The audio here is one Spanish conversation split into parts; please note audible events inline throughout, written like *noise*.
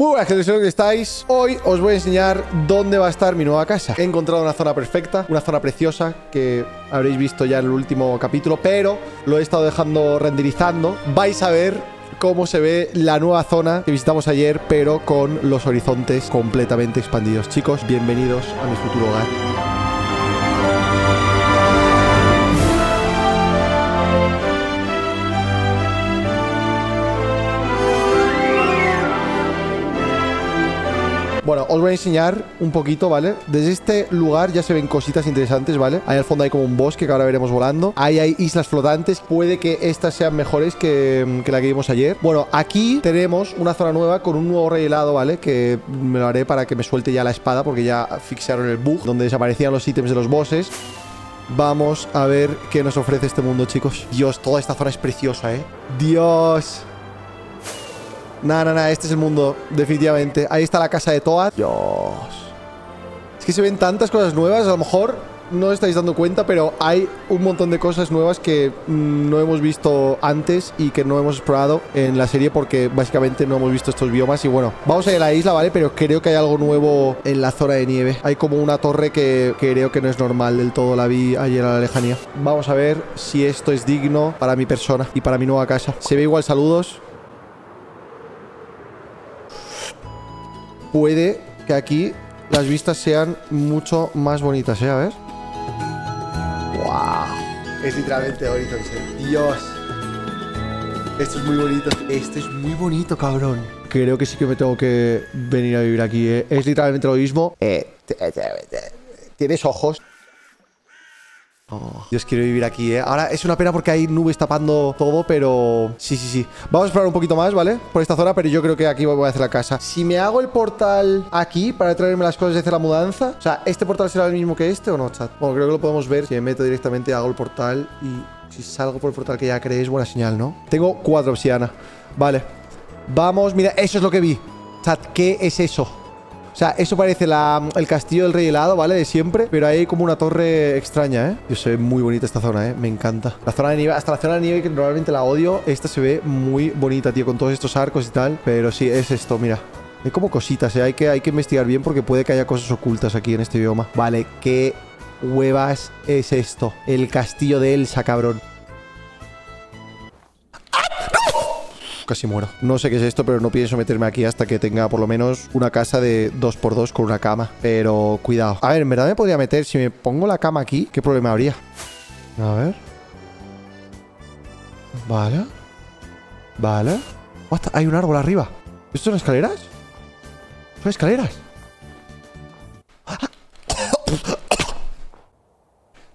Muy buenas, gente, que estáis. Hoy os voy a enseñar dónde va a estar mi nueva casa. He encontrado una zona perfecta, una zona preciosa que habréis visto ya en el último capítulo, pero lo he estado dejando renderizando. Vais a ver cómo se ve la nueva zona que visitamos ayer, pero con los horizontes completamente expandidos. Chicos, bienvenidos a mi futuro hogar. Os voy a enseñar un poquito, ¿vale? Desde este lugar ya se ven cositas interesantes, ¿vale? Ahí al fondo hay como un bosque que ahora veremos volando. Ahí hay islas flotantes. Puede que estas sean mejores que, que la que vimos ayer. Bueno, aquí tenemos una zona nueva con un nuevo helado, ¿vale? Que me lo haré para que me suelte ya la espada porque ya fixaron el bug donde desaparecían los ítems de los bosses. Vamos a ver qué nos ofrece este mundo, chicos. Dios, toda esta zona es preciosa, ¿eh? Dios. Nada, nada, nada, este es el mundo, definitivamente. Ahí está la casa de Toad. Dios. Es que se ven tantas cosas nuevas, a lo mejor no os estáis dando cuenta, pero hay un montón de cosas nuevas que mm, no hemos visto antes y que no hemos explorado en la serie porque básicamente no hemos visto estos biomas. Y bueno, vamos a ir a la isla, ¿vale? Pero creo que hay algo nuevo en la zona de nieve. Hay como una torre que creo que no es normal del todo, la vi ayer a la lejanía. Vamos a ver si esto es digno para mi persona y para mi nueva casa. Se ve igual, saludos. Puede que aquí las vistas sean mucho más bonitas, ¿eh? A ver. ¡Wow! Es literalmente Horizon, ¿eh? ¡Dios! Esto es muy bonito. Esto es muy bonito, cabrón. Creo que sí que me tengo que venir a vivir aquí, ¿eh? Es literalmente lo mismo. Eh, Tienes ojos. Oh, Dios, quiero vivir aquí, ¿eh? Ahora es una pena porque hay nubes tapando todo, pero... Sí, sí, sí. Vamos a explorar un poquito más, ¿vale? Por esta zona, pero yo creo que aquí voy a hacer la casa. Si me hago el portal aquí para traerme las cosas y hacer la mudanza... O sea, ¿este portal será el mismo que este o no, chat? Bueno, creo que lo podemos ver. Si me meto directamente, hago el portal y... Si salgo por el portal que ya creéis, buena señal, ¿no? Tengo cuatro obsidiana. Vale. Vamos, mira, eso es lo que vi. Chat, ¿qué es eso? O sea, eso parece la, el castillo del rey helado, ¿vale? De siempre. Pero hay como una torre extraña, ¿eh? Yo ve muy bonita esta zona, ¿eh? Me encanta. La zona de nieve, hasta la zona de nieve que normalmente la odio. Esta se ve muy bonita, tío, con todos estos arcos y tal. Pero sí, es esto, mira. Hay como cositas, ¿eh? Hay que, hay que investigar bien porque puede que haya cosas ocultas aquí en este bioma. Vale, ¿qué huevas es esto? El castillo de Elsa, cabrón. Casi muero. No sé qué es esto, pero no pienso meterme aquí hasta que tenga por lo menos una casa de 2x2 con una cama. Pero cuidado. A ver, en verdad me podría meter. Si me pongo la cama aquí, ¿qué problema habría? A ver. Vale. Vale. Hay un árbol arriba. ¿Esto son escaleras? ¿Son escaleras?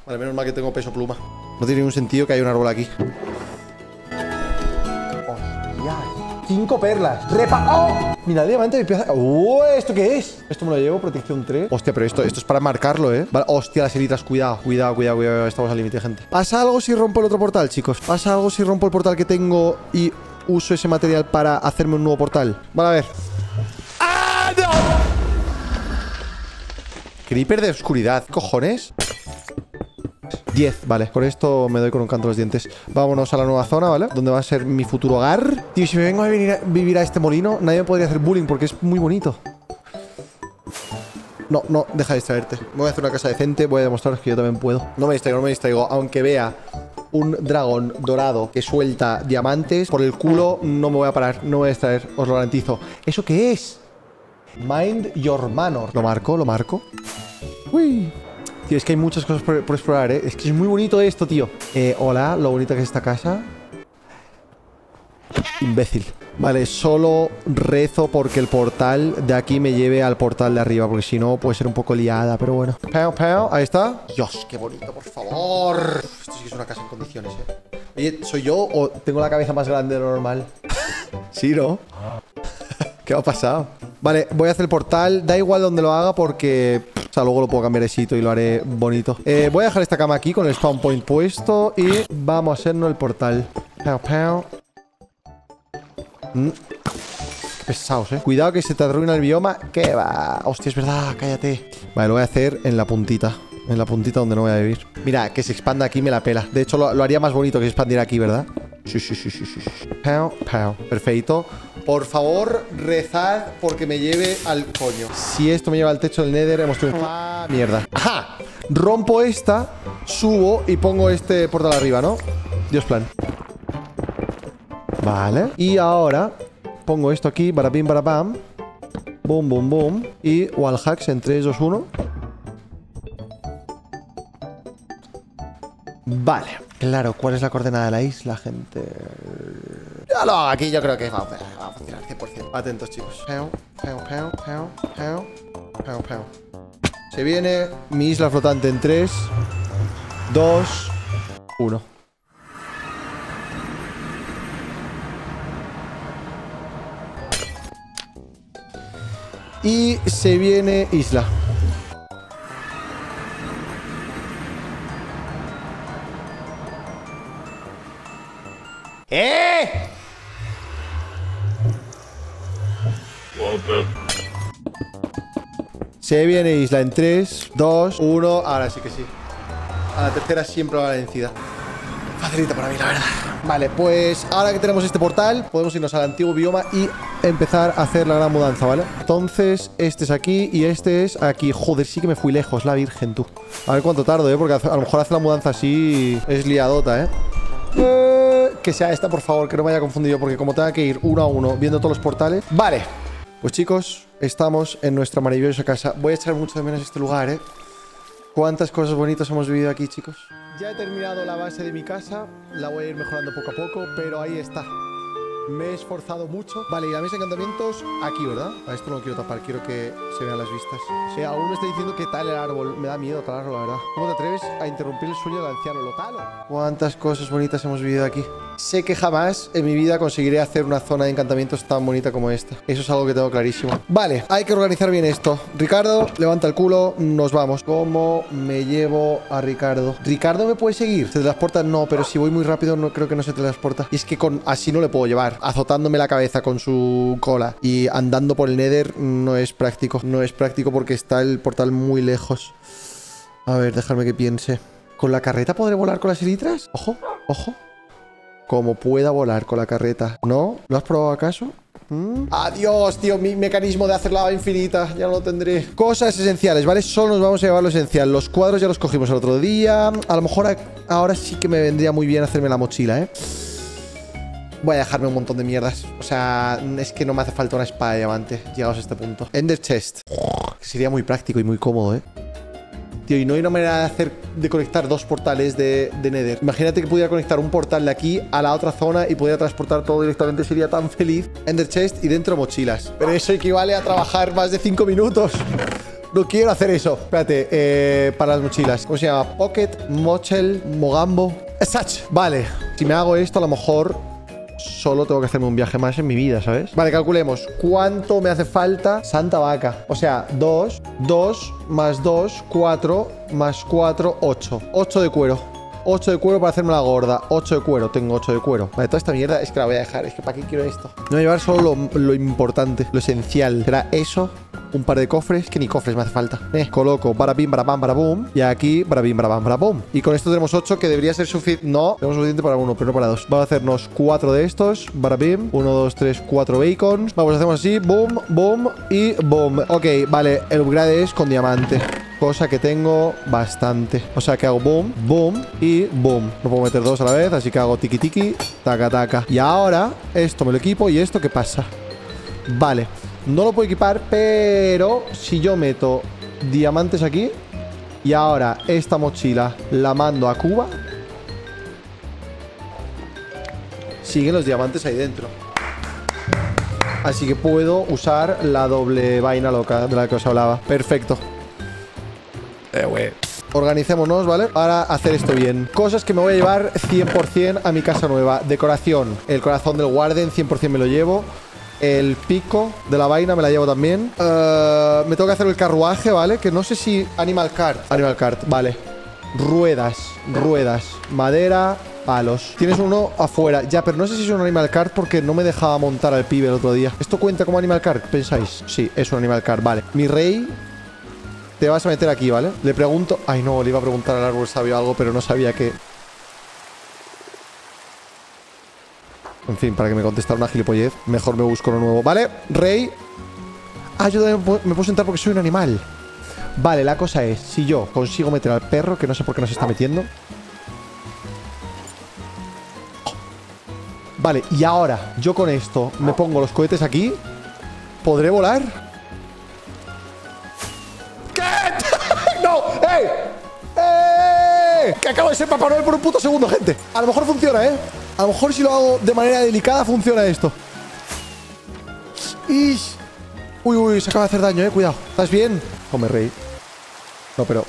Vale, menos mal que tengo peso pluma. No tiene ningún sentido que haya un árbol aquí. Cinco perlas. ¡Repa! ¡Oh! Mira, diamante empieza. ¡Uh! ¿Esto qué es? Esto me lo llevo, protección 3. Hostia, pero esto, esto es para marcarlo, ¿eh? Vale. Hostia, las elitras, cuidado, cuidado, cuidado, cuidado. Estamos al límite, gente. ¿Pasa algo si rompo el otro portal, chicos? ¿Pasa algo si rompo el portal que tengo y uso ese material para hacerme un nuevo portal? Vale, a ver. ¡Ah, no! Creeper de oscuridad. ¿Cojones? 10, vale, con esto me doy con un canto los dientes. Vámonos a la nueva zona, ¿vale? Donde va a ser mi futuro hogar. Tío, si me vengo a, venir a vivir a este molino Nadie me podría hacer bullying porque es muy bonito. No, no, deja de distraerte. Voy a hacer una casa decente, voy a demostrar que yo también puedo. No me distraigo, no me distraigo Aunque vea un dragón dorado que suelta diamantes Por el culo no me voy a parar, no me voy a distraer Os lo garantizo. ¿Eso qué es? Mind your manor. Lo marco, lo marco Uy Tío, es que hay muchas cosas por, explorar, ¿eh? Es que es muy bonito esto, tío. Eh, hola, lo bonita que es esta casa. Imbécil. Vale, solo rezo porque el portal de aquí me lleve al portal de arriba, porque si no puede ser un poco liada, pero bueno. Peo, peo, ahí está. Dios, qué bonito, por favor. Esto sí que es una casa en condiciones, ¿eh? Oye, ¿soy yo o tengo la cabeza más grande de lo normal? *laughs* sí, ¿no? *laughs* ¿Qué ha pasado? Vale, voy a hacer el portal. Da igual donde lo haga porque... Sea, luego lo puedo cambiar de sitio y lo haré bonito. Eh, voy a dejar esta cama aquí con el spawn point puesto y vamos a hacernos el portal. Pau, pau. Mm. Qué pesados, eh. Cuidado que se te arruina el bioma. ¿Qué va? Hostia, es verdad, cállate. Vale, lo voy a hacer en la puntita. En la puntita donde no voy a vivir. Mira, que se expanda aquí me la pela. De hecho, lo, haría más bonito que se expandiera aquí, ¿verdad? Sí, sí, sí, sí, sí. Pau, pau. Perfecto. Por favor, rezad porque me lleve al coño. Si esto me lleva al techo del Nether, hemos triunfado. ¡Ah, mierda! ¡Ajá! Rompo esta, subo y pongo este portal arriba, ¿no? Dios plan. Vale. Y ahora pongo esto aquí, barabim, barabam. Boom, boom, boom. Y wallhacks en 3, 2, 1. Vale. Claro, ¿cuál es la coordenada de la isla, gente? Ya lo aquí yo creo que va, a funcionar 100%. Atentos, chicos. Peu, peu, peu, peu, peu. Se viene mi isla flotante en 3, 2, 1. Y se viene isla. Se viene isla en 3, 2, 1. Ahora sí que sí. A la tercera siempre va la vencida. Facilita para mí, la verdad. Vale, pues ahora que tenemos este portal, podemos irnos al antiguo bioma y empezar a hacer la gran mudanza, ¿vale? Entonces, este es aquí y este es aquí. Joder, sí que me fui lejos, la virgen, tú. A ver cuánto tardo, ¿eh? Porque a lo mejor hace la mudanza así es liadota, ¿eh? Eh, que sea esta, por favor, que no me haya confundido, porque como tenga que ir uno a uno viendo todos los portales. Vale. Pues chicos, estamos en nuestra maravillosa casa. Voy a echar mucho de menos este lugar, ¿eh? Cuántas cosas bonitas hemos vivido aquí, chicos. Ya he terminado la base de mi casa. La voy a ir mejorando poco a poco, pero ahí está. Me he esforzado mucho. Vale, y la mesa de encantamientos aquí, ¿verdad? A esto no lo quiero tapar, quiero que se vean las vistas. O sea, aún me está diciendo que tal el árbol. Me da miedo talarlo, la verdad. ¿Cómo te atreves a interrumpir el sueño del anciano? Lo talo. Cuántas cosas bonitas hemos vivido aquí. Sé que jamás en mi vida conseguiré hacer una zona de encantamientos tan bonita como esta. Eso es algo que tengo clarísimo. Vale, hay que organizar bien esto. Ricardo, levanta el culo, nos vamos. ¿Cómo me llevo a Ricardo? ¿Ricardo me puede seguir? ¿Se transporta? No, pero si voy muy rápido no creo que no se transporta. Y es que con así no le puedo llevar. Azotándome la cabeza con su cola y andando por el Nether no es práctico. No es práctico porque está el portal muy lejos. A ver, déjame que piense. ¿Con la carreta podré volar con las elitras? Ojo, ojo como pueda volar con la carreta. ¿No? ¿Lo has probado acaso? ¿Mm? Adiós, tío, mi mecanismo de hacer lava infinita Ya no lo tendré Cosas esenciales, ¿vale? Solo nos vamos a llevar lo esencial Los cuadros ya los cogimos el otro día A lo mejor ahora sí que me vendría muy bien hacerme la mochila, ¿eh? Voy a dejarme un montón de mierdas O sea, es que no me hace falta una espada de diamante Llegados a este punto Ender Chest Sería muy práctico y muy cómodo, ¿eh? Tío, y no hay una manera de hacer de conectar dos portales de, Nether. Imagínate que pudiera conectar un portal de aquí a la otra zona y pudiera transportar todo directamente. Sería tan feliz. Ender Chest y dentro mochilas. Pero eso equivale a trabajar más de 5 minutos. No quiero hacer eso. Espérate, eh, para las mochilas. ¿Cómo se llama? Pocket, Mochel, Mogambo. Sach. Vale. Si me hago esto, a lo mejor solo tengo que hacerme un viaje más en mi vida, ¿sabes? Vale, calculemos. ¿Cuánto me hace falta Santa Vaca? O sea, 2, 2 más 2, 4 más 4, 8. 8 de cuero. 8 de cuero para hacerme la gorda. 8 de cuero, tengo 8 de cuero. Vale, toda esta mierda es que la voy a dejar. Es que ¿para qué quiero esto? No voy a llevar solo lo, lo importante, lo esencial. Será eso un par de cofres, que ni cofres me hace falta. Eh, coloco para bim, para pam, para boom. Y aquí para bim, para pam, para boom. Y con esto tenemos 8, que debería ser suficiente. No, tenemos suficiente para uno, pero no para dos. Vamos a hacernos 4 de estos. Para bim. 1, 2, 3, 4 bacons. Vamos, hacemos así. Boom, boom y boom. Ok, vale. El upgrade es con diamante. Cosa que tengo bastante. O sea que hago boom, boom y boom. No puedo meter dos a la vez, así que hago tiki tiki, taca taca. Y ahora esto me lo equipo y esto ¿qué pasa? Vale. No lo puedo equipar, pero si yo meto diamantes aquí y ahora esta mochila la mando a Cuba, siguen los diamantes ahí dentro. Así que puedo usar la doble vaina loca de la que os hablaba. Perfecto. Eh, Organicémonos, ¿vale? Para hacer esto bien. Cosas que me voy a llevar 100% a mi casa nueva. Decoración. El corazón del Warden 100% me lo llevo. El pico de la vaina me la llevo también. Eh, me tengo que hacer el carruaje, ¿vale? Que no sé si... Animal Cart. Animal Cart, vale. Ruedas, ruedas. Madera, palos. Tienes uno afuera. Ya, pero no sé si es un Animal Cart porque no me dejaba montar al pibe el otro día. ¿Esto cuenta como Animal Cart? ¿Pensáis? Sí, es un Animal Cart, vale. Mi rey... Te vas a meter aquí, ¿vale? Le pregunto... Ay, no, le iba a preguntar al árbol sabio algo, pero no sabía que... En fin, para que me contestara una gilipollez, mejor me busco lo nuevo. ¿Vale? Rey. Ah, yo también me puedo sentar porque soy un animal. Vale, la cosa es, si yo consigo meter al perro, que no sé por qué no se está metiendo. Vale, y ahora, yo con esto me pongo los cohetes aquí. ¿Podré volar? ¿Qué? *laughs* ¡No! ¡Ey! ¡Eh! Que acabo de ser Papá Noel por un puto segundo, gente. A lo mejor funciona, ¿eh? A lo mejor si lo hago de manera delicada funciona esto. Uy, uy, se acaba de hacer daño, eh. Cuidado. ¿Estás bien? Come, rey. No, pero...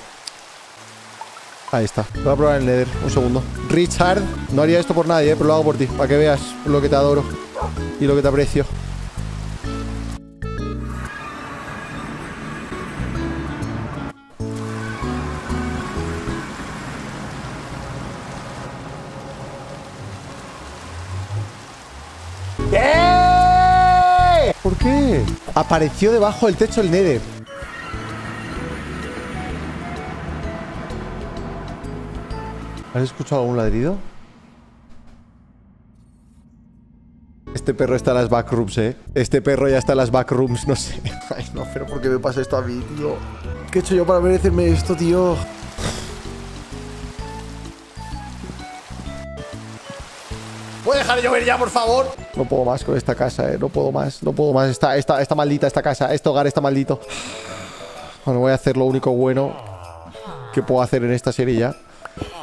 Ahí está. Voy a probar el Nether. Un segundo. Richard. No haría esto por nadie, eh, pero lo hago por ti. Para que veas lo que te adoro. Y lo que te aprecio. Apareció debajo del techo el Nether. ¿Has escuchado algún ladrido? Este perro está en las backrooms, ¿eh? Este perro ya está en las backrooms, no sé. *laughs* Ay, no, pero ¿por qué me pasa esto a mí, tío? ¿Qué he hecho yo para merecerme esto, tío? ¿Puede dejar de llover ya, por favor? No puedo más con esta casa, ¿eh? No puedo más, no puedo más. Está, está, está maldita esta casa, este hogar está maldito. Bueno, voy a hacer lo único bueno que puedo hacer en esta serie ya.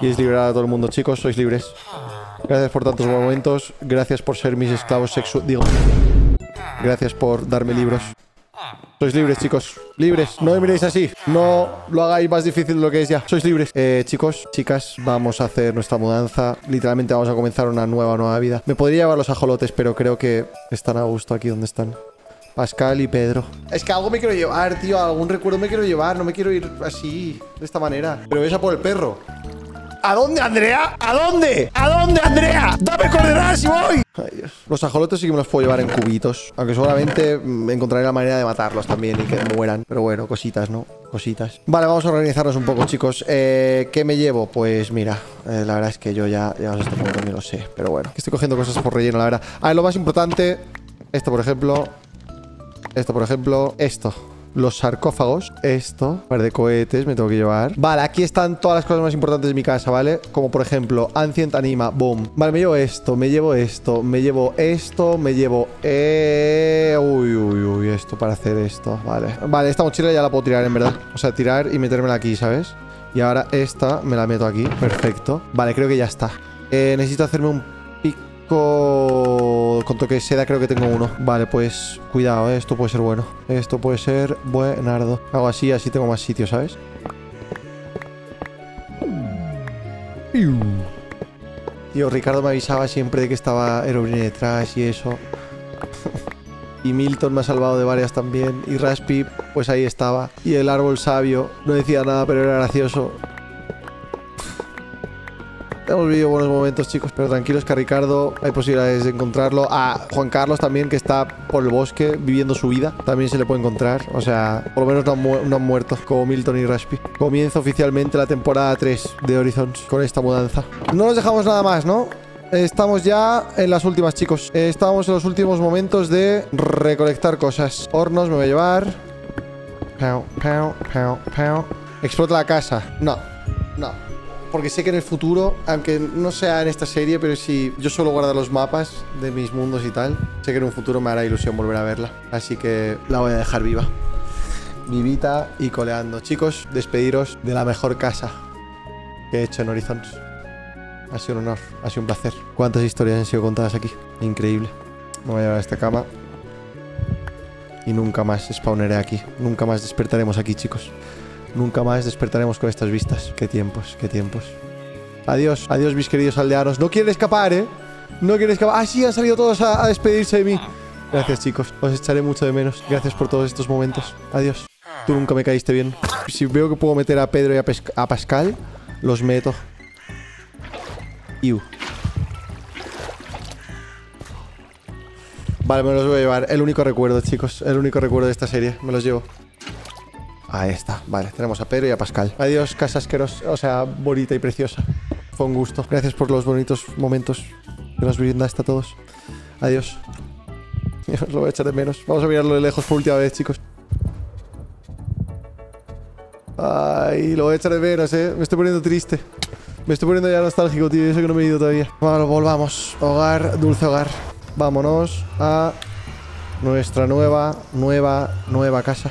Y es liberar a todo el mundo. Chicos, sois libres. Gracias por tantos momentos. Gracias por ser mis esclavos sexuales. Digo, gracias por darme libros. Sois libres, chicos. Libres. No me miréis así. No lo hagáis más difícil de lo que es ya. Sois libres. Eh, chicos, chicas, vamos a hacer nuestra mudanza. Literalmente vamos a comenzar una nueva, nueva vida. Me podría llevar los ajolotes, pero creo que están a gusto aquí donde están. Pascal y Pedro. Es que algo me quiero llevar, tío. Algún recuerdo me quiero llevar. No me quiero ir así, de esta manera. Pero ves a por el perro. ¿A dónde, Andrea? ¿A dónde? ¿A dónde, Andrea? ¡Dame coordenadas y voy! Ay, Dios. Los ajolotes sí que me los puedo llevar en cubitos. Aunque seguramente mm, encontraré la manera de matarlos también y que mueran. Pero bueno, cositas, ¿no? Cositas. Vale, vamos a organizarnos un poco, chicos. Eh, ¿Qué me llevo? Pues mira, eh, la verdad es que yo ya, ya a este punto ni lo sé. Pero bueno, estoy cogiendo cosas por relleno, la verdad. A ver, lo más importante... Esto, por ejemplo... Esto, por ejemplo... Esto los sarcófagos. Esto, par de cohetes me tengo que llevar. Vale, aquí están todas las cosas más importantes de mi casa, ¿vale? Como por ejemplo, Ancient Anima, boom. Vale, me llevo esto, me llevo esto, me llevo esto, me llevo... Eh... Uy, uy, uy, esto para hacer esto, vale. Vale, esta mochila ya la puedo tirar, en verdad. O sea, tirar y metérmela aquí, ¿sabes? Y ahora esta me la meto aquí, perfecto. Vale, creo que ya está. Eh, necesito hacerme un pico con toque de seda creo que tengo uno. Vale, pues cuidado, ¿eh? esto puede ser bueno. Esto puede ser buenardo. Hago así, así tengo más sitio, ¿sabes? Tío, Ricardo me avisaba siempre de que estaba Aerobrine detrás y eso. *laughs* y Milton me ha salvado de varias también. Y Raspi, pues ahí estaba. Y el árbol sabio no decía nada, pero era gracioso. Hemos vivido buenos momentos, chicos, pero tranquilos que a Ricardo hay posibilidades de encontrarlo. A Juan Carlos también, que está por el bosque viviendo su vida, también se le puede encontrar. O sea, por lo menos no han, muerto, como Milton y Raspi. Comienza oficialmente la temporada 3 de Horizons con esta mudanza. No nos dejamos nada más, ¿no? Estamos ya en las últimas, chicos. Estamos en los últimos momentos de recolectar cosas. Hornos me voy a llevar. Pow, pow, pow, pow. Explota la casa. No, no porque sé que en el futuro, aunque no sea en esta serie, pero si yo solo guardo los mapas de mis mundos y tal, sé que en un futuro me hará ilusión volver a verla. Así que la voy a dejar viva. Vivita y coleando. Chicos, despediros de la mejor casa que he hecho en Horizons. Ha sido un honor, ha sido un placer. ¿Cuántas historias han sido contadas aquí? Increíble. Me voy a llevar a esta cama. Y nunca más spawneré aquí. Nunca más despertaremos aquí, chicos. Nunca más despertaremos con estas vistas. Qué tiempos, qué tiempos. Adiós, adiós mis queridos aldeanos. No quieren escapar, ¿eh? No quieren escapar. Ah, sí, han salido todos a, despedirse de mí. Gracias, chicos. Os echaré mucho de menos. Gracias por todos estos momentos. Adiós. Tú nunca me caíste bien. Si veo que puedo meter a Pedro y a, a Pascal, los meto. Iu. Vale, me los voy a llevar. El único recuerdo, chicos. El único recuerdo de esta serie. Me los llevo. Ahí está, vale, tenemos a Pedro y a Pascal. Adiós, casa asquerosa, o sea, bonita y preciosa. Fue un gusto. Gracias por los bonitos momentos. Menos vivienda está todos. Adiós. *laughs* Lo voy a echar de menos. Vamos a mirarlo de lejos por última vez, chicos. Ay, lo voy a echar de menos, eh. Me estoy poniendo triste. Me estoy poniendo ya nostálgico, tío. Eso que no me he ido todavía. Bueno, volvamos. Hogar, dulce hogar. Vámonos a nuestra nueva, nueva, nueva casa.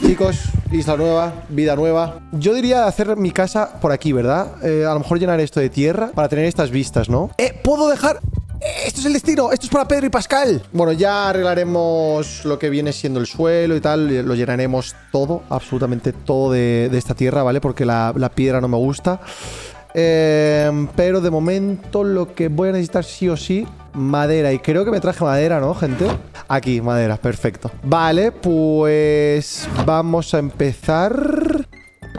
Chicos, isla nueva, vida nueva. Yo diría hacer mi casa por aquí, ¿verdad? Eh, a lo mejor llenar esto de tierra para tener estas vistas, ¿no? ¡Eh! ¿Puedo dejar...? ¡Eh! Esto es el destino, esto es para Pedro y Pascal. Bueno, ya arreglaremos lo que viene siendo el suelo y tal. Lo llenaremos todo, absolutamente todo de, esta tierra, ¿vale? Porque la piedra no me gusta. Eh, pero de momento lo que voy a necesitar sí o sí Madera, y creo que me traje madera, ¿no, gente? Aquí, madera, perfecto. Vale, pues vamos a empezar.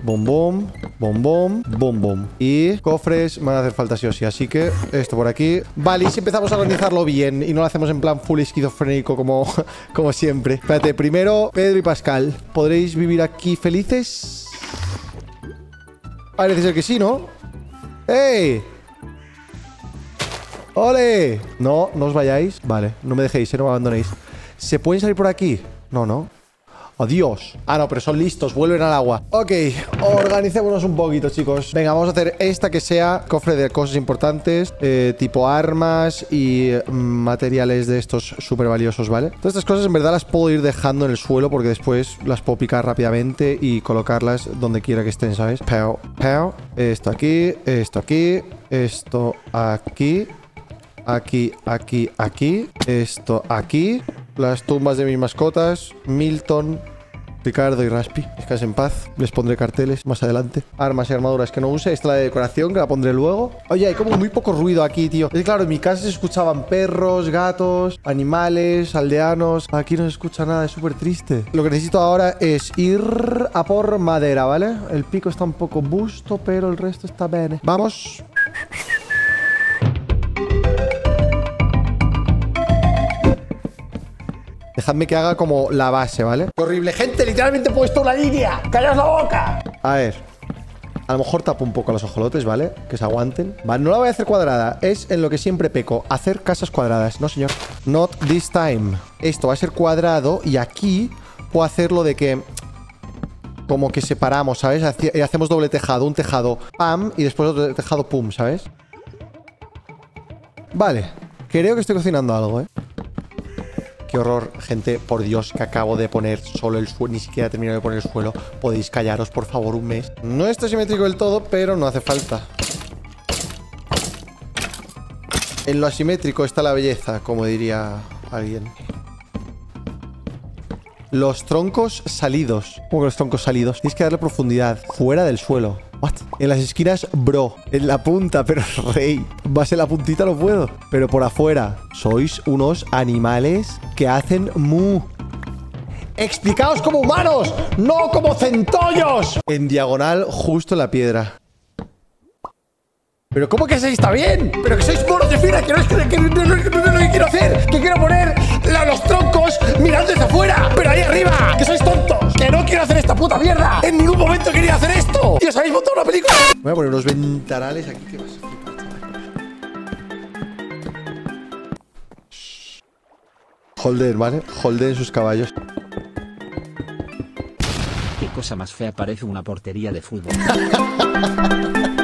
Bom, bom, bom, bom, bom, bom Y cofres me van a hacer falta sí o sí Así que esto por aquí. Vale, y si empezamos a organizarlo bien Y no lo hacemos en plan full esquizofrénico como, *laughs* como siempre. Espérate, primero Pedro y Pascal. ¿Podréis vivir aquí felices? Parece ser que sí, ¿no? ¡Ey! ¡Ole! No, no os vayáis. Vale, no me dejéis, ¿eh? no me abandonéis. ¿Se pueden salir por aquí? No, no. ¡Adiós! Ah, no, pero son listos, vuelven al agua. Ok, organicémonos un poquito, chicos. Venga, vamos a hacer esta que sea cofre de cosas importantes, eh, tipo armas y mm, materiales de estos súper valiosos, ¿vale? Todas estas cosas en verdad las puedo ir dejando en el suelo porque después las puedo picar rápidamente y colocarlas donde quiera que estén, ¿sabes? Peo, peo. Esto aquí, esto aquí, esto aquí, aquí, aquí, aquí, esto aquí, las tumbas de mis mascotas, Milton, Ricardo y Raspi. Descansen en paz. Les pondré carteles más adelante. Armas y armaduras que no use. Esta es la de decoración que la pondré luego. Oye, hay como muy poco ruido aquí, tío. Es claro, en mi casa se escuchaban perros, gatos, animales, aldeanos. Aquí no se escucha nada, es súper triste. Lo que necesito ahora es ir a por madera, ¿vale? El pico está un poco busto, pero el resto está bien. Vamos. Dejadme que haga como la base, ¿vale? ¡Qué horrible! ¡Gente! ¡Literalmente he puesto una línea! ¡Callaos la boca! A ver. A lo mejor tapo un poco los ojolotes, ¿vale? Que se aguanten. Vale, no la voy a hacer cuadrada. Es en lo que siempre peco. Hacer casas cuadradas. No, señor. Not this time. Esto va a ser cuadrado y aquí puedo hacerlo de que... Como que separamos, ¿sabes? Haci- eh, Hacemos doble tejado. Un tejado, pam. Y después otro tejado, pum, ¿sabes? Vale. Creo que estoy cocinando algo, ¿eh? Qué horror, gente, por Dios, que acabo de poner solo el suelo, ni siquiera he terminado de poner el suelo. Podéis callaros, por favor, un mes. No está simétrico del todo, pero no hace falta. En lo asimétrico está la belleza, como diría alguien. Los troncos salidos. ¿Cómo que los troncos salidos? Tienes que darle profundidad. Fuera del suelo. What? En las esquinas, bro. En la punta, *laughs* pero rey. Vas en la puntita, no puedo. Pero por afuera. Sois unos animales que hacen mu. Explicaos como humanos, no como centollos. En diagonal, justo la piedra. Pero ¿cómo que así está bien? Pero que sois moros de fila, que no es que, que- no- no- no- no es lo que quiero hacer. Que quiero poner la- los troncos mirando desde afuera, pero ahí arriba. Que sois tontos. Que no quiero hacer esta puta mierda. En ningún momento quería hacer esto. Y os habéis montado una película. Voy a poner unos ventanales aquí que vas a flipar, chaval. Holden, ¿vale? Holden sus caballos. Qué cosa más fea parece una portería de fútbol. *laughs*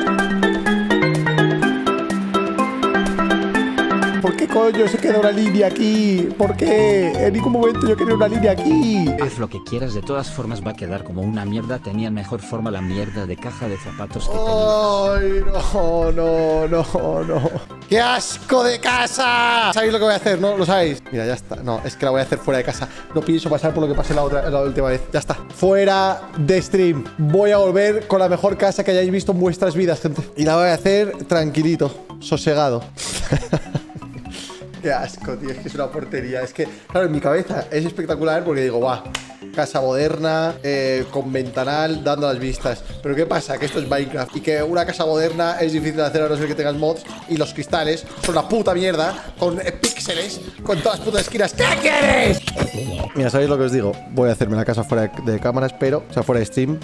qué coño se queda una línea aquí? ¿Por qué? En ningún momento yo quería una línea aquí. Haz lo que quieras, de todas formas va a quedar como una mierda. Tenía mejor forma la mierda de caja de zapatos que. ¡Ay, no, no, no, no! ¡Qué asco de casa! ¿Sabéis lo que voy a hacer, no? ¿Lo sabéis? Mira, ya está. No, es que la voy a hacer fuera de casa. No pienso pasar por lo que pasé la, otra, la última vez. Ya está. Fuera de stream. Voy a volver con la mejor casa que hayáis visto en vuestras vidas, gente. Y la voy a hacer tranquilito, sosegado. *laughs* Qué asco, tío. Es que es una portería. Es que, claro, en mi cabeza es espectacular porque digo, va, casa moderna, eh, con ventanal, dando las vistas. Pero ¿qué pasa? Que esto es Minecraft y que una casa moderna es difícil de hacer a no ser que tengas mods y los cristales son una puta mierda con eh, píxeles, con todas las putas esquinas. ¿Qué quieres? Mira, ¿sabéis lo que os digo? Voy a hacerme la casa fuera de, cámaras, pero, o sea, fuera de stream.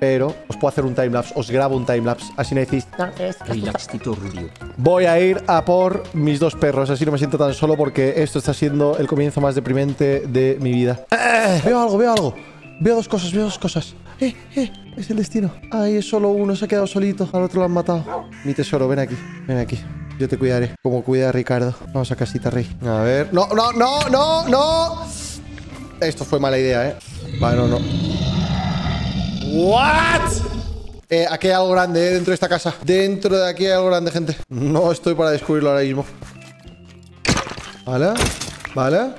Pero os puedo hacer un timelapse, os grabo un timelapse, así no decís, "No, es que Relax Tito Rubio. Voy a ir a por mis dos perros, así no me siento tan solo porque esto está siendo el comienzo más deprimente de mi vida. Eh, veo algo, veo algo. Veo dos cosas, veo dos cosas. Eh, eh, es el destino. Ahí es solo uno, se ha quedado solito. Al otro lo han matado. Mi tesoro, ven aquí, ven aquí. Yo te cuidaré, como cuida a Ricardo. Vamos a casita, rey. A ver. No, no, no, no, no. Esto fue mala idea, eh. Vale, no, no. ¿What? Eh, aquí hay algo grande, eh, dentro de esta casa. Dentro de aquí hay algo grande, gente. No estoy para descubrirlo ahora mismo. Vale, vale.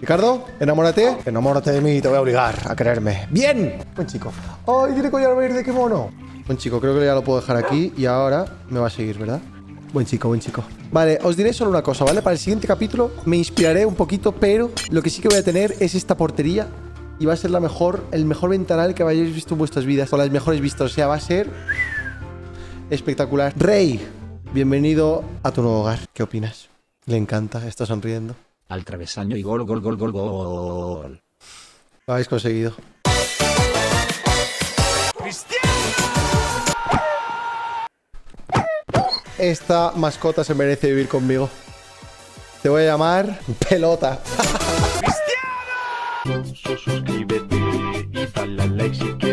Ricardo, enamórate. Enamórate de mí, te voy a obligar a quererme. ¡Bien! Buen chico. ¡Ay, tiene collar verde, qué mono! Buen chico, creo que ya lo puedo dejar aquí y ahora me va a seguir, ¿verdad? Buen chico, buen chico. Vale, os diré solo una cosa, ¿vale? Para el siguiente capítulo me inspiraré un poquito, pero lo que sí que voy a tener es esta portería y va a ser la mejor, el mejor ventanal que hayáis visto en vuestras vidas, con las mejores vistas. O sea, va a ser espectacular. Rey, bienvenido a tu nuevo hogar. ¿Qué opinas? Le encanta, está sonriendo. Al travesaño y gol, gol, gol, gol, gol. Lo habéis conseguido. Esta mascota se merece vivir conmigo. Te voy a llamar pelota. *laughs* Suscríbete y dale like si quieres.